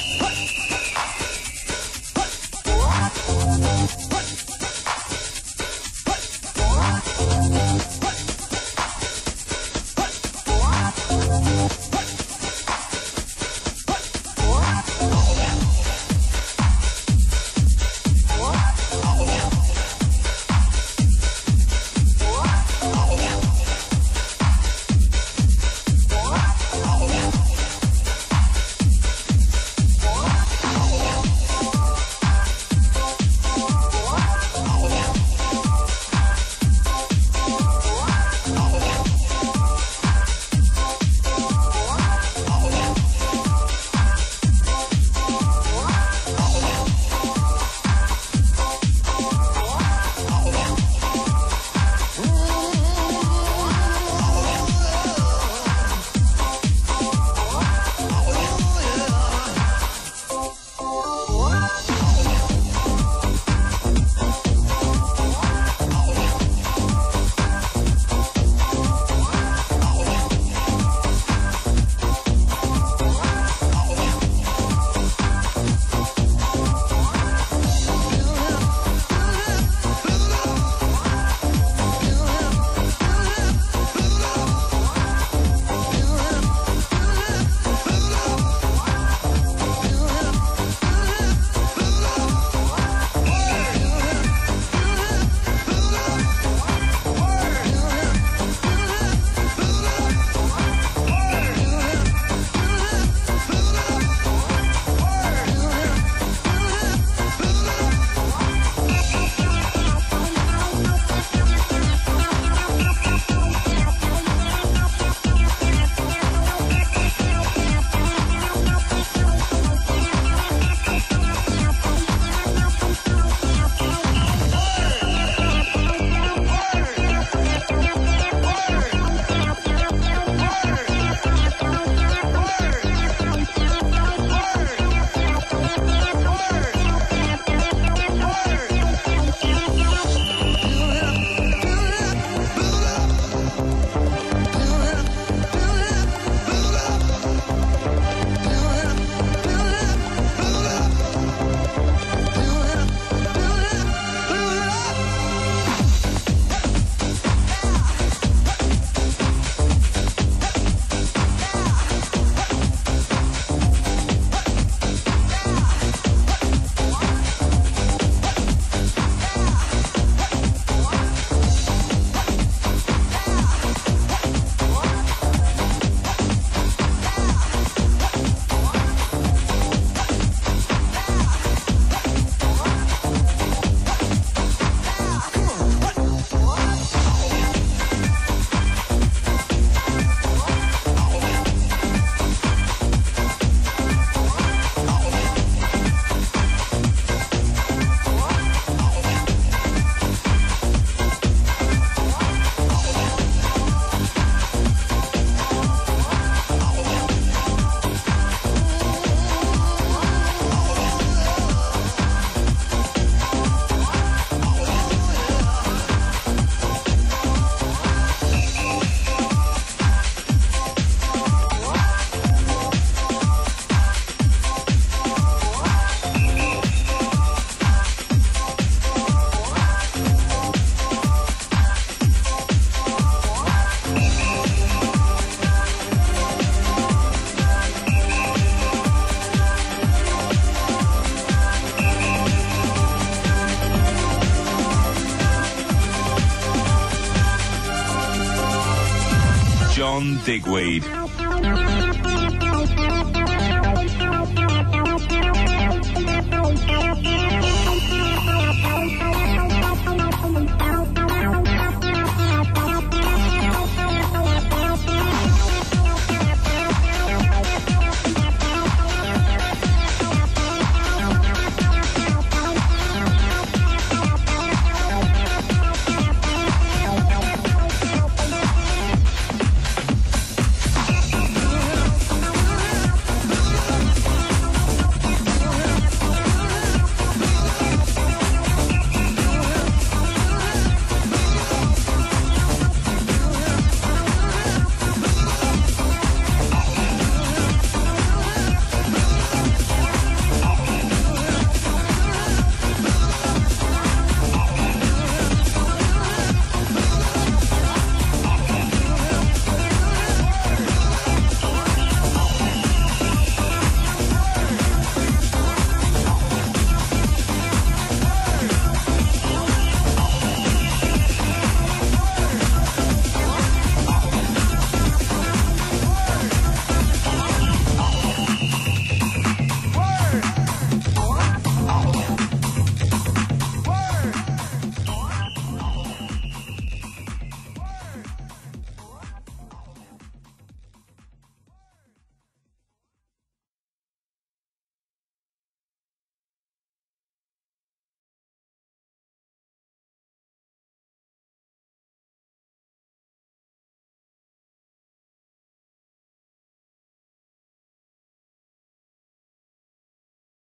Ha! John Digweed.